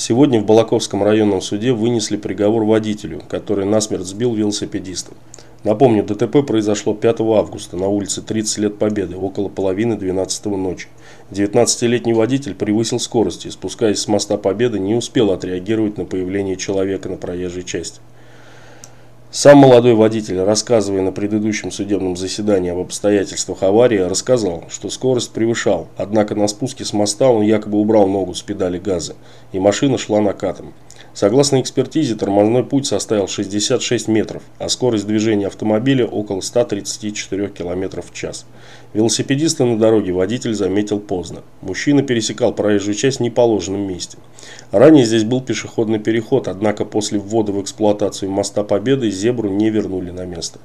Сегодня в Балаковском районном суде вынесли приговор водителю, который насмерть сбил велосипедиста. Напомню, ДТП произошло 5 августа на улице 30 лет Победы, около половины 12 ночи. 19-летний водитель превысил скорость и, спускаясь с моста Победы, не успел отреагировать на появление человека на проезжей части. Сам молодой водитель, рассказывая на предыдущем судебном заседании об обстоятельствах аварии, рассказал, что скорость превышал, однако на спуске с моста он якобы убрал ногу с педали газа, и машина шла накатом. Согласно экспертизе, тормозной путь составил 66 метров, а скорость движения автомобиля около 134 км в час. Велосипедиста на дороге водитель заметил поздно. Мужчина пересекал проезжую часть в неположенном месте. Ранее здесь был пешеходный переход, однако после ввода в эксплуатацию моста Победы зебру не вернули на место.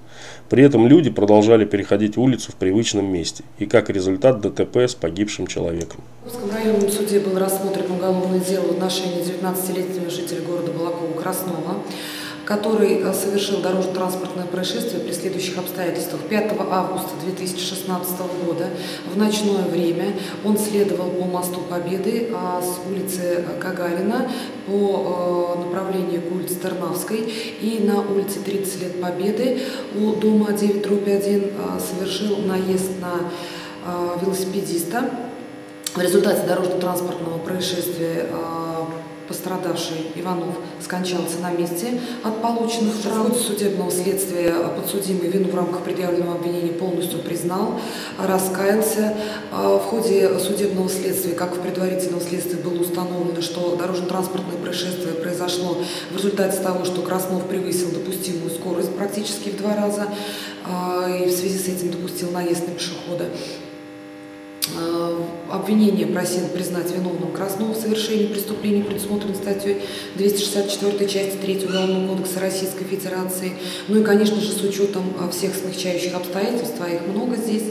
При этом люди продолжали переходить улицу в привычном месте. И как результат ДТП с погибшим человеком. В Курском районном суде был рассмотрен уголовное дело в отношении 19-летнего жителя города Балакова Краснова, который э, совершил дорожно-транспортное происшествие при следующих обстоятельствах. 5 августа 2016 года в ночное время он следовал по мосту Победы а с улицы Гагарина по э, направлению к улице Тернавской и на улице 30 лет Победы у дома 9 1 э, совершил наезд на велосипедиста в результате дорожно-транспортного происшествия а, пострадавший Иванов скончался на месте от полученных травм. В ходе судебного следствия подсудимый вину в рамках предъявленного обвинения полностью признал, раскаялся. А, в ходе судебного следствия, как в предварительном следствии, было установлено, что дорожно-транспортное происшествие произошло в результате того, что Краснов превысил допустимую скорость практически в два раза а, и в связи с этим допустил наезд на пешехода. Э, обвинение просил признать виновным Краснова в совершении преступлений, предусмотренной статьей 264 части 3 Уголовного кодекса Российской Федерации. Ну и, конечно же, с учетом э, всех смягчающих обстоятельств, а их много здесь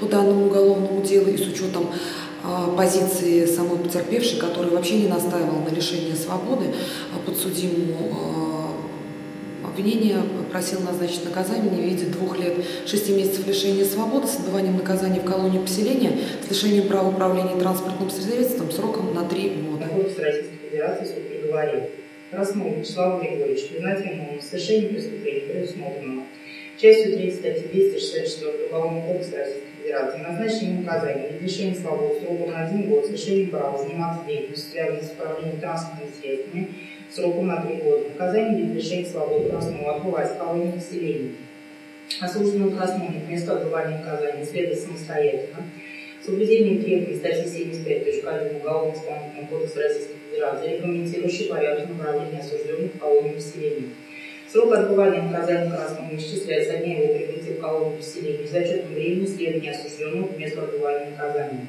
по данному уголовному делу, и с учетом э, позиции самой потерпевшей, которая вообще не настаивала на лишении свободы подсудимому Обвинение просило назначить наказание в виде двух лет шести месяцев лишения свободы с отбыванием наказания в колонии поселения с лишением права управления транспортным средством сроком на три года. Российской Федерации суд приговорил Краснова Вячеслава Григорьевича признать виновным в совершении преступления, предусмотренного частью 3 статьи 264 Уголовного кодекса Российской Федерации, назначить ему наказание в лишении свободы сроком на один год с лишением права заниматься деятельностью, связанной с управлением транспортными средствами, сроком на три года. Наказание будет лишение свободы Краснова отбывать в колонии населения. Осужденному Красному к месту отбывания наказания следует самостоятельно. Соблюдением требований статьи 75.1 Уголовного исполнительного кодекса Российской Федерации, регламентирующий порядок направления осужденных в колонию населения. Срок отбывания наказания Красному исчисляется со дня его прибытия в колонию населения с зачетом времени следования осужденного к месту отбывания наказания.